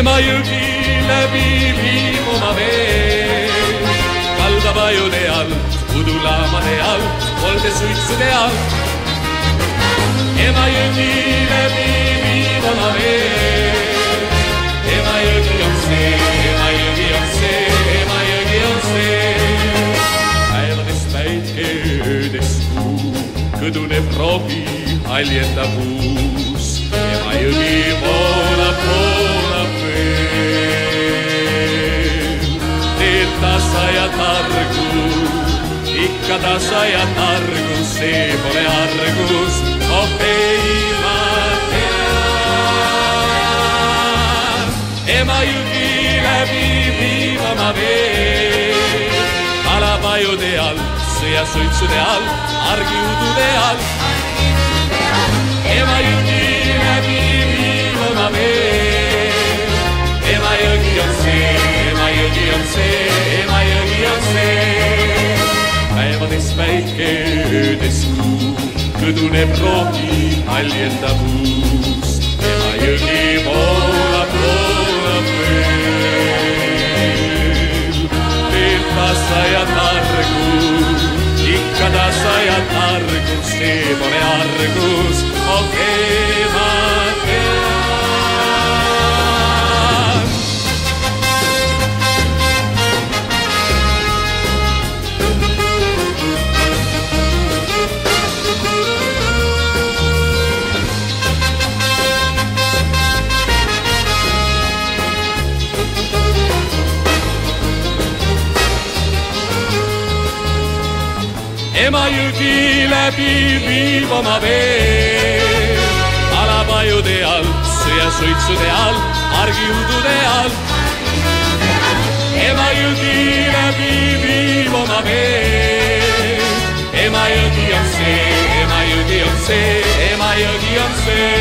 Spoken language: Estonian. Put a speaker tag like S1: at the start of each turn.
S1: Emajõgi läbi viib oma vee. kaldapajude alt, udulaamade alt, koldesuitsude alt. Emajõgi läbi viib oma vee. Emajõgi on see, Emajõgi on see, Emajõgi on see. päevades päike, öödes kuu, kõduneb rohi, haljendab uus. targu Ikka tasa ja targus, see pole argus Oh, ei ma tean Ema jõgi läbi viivama vee Alapajude all, sõjasuitsude all, argiudude all. Ema jõgi päevades päike, öödes kuu, kõduneb rohi, haljendab uust. Emajõgi voolab, voolab veel. veel tasa ja targu, ikka tasa ja targu, see pole argus, okei okay, ma tean. Emajõgi läbi viib oma vee. alapajude all, sõjasuitsude all, argiudude all. Emajõgi läbi viib oma vee. Emajõgi on see, Emajõgi on see, Emajõgi on see.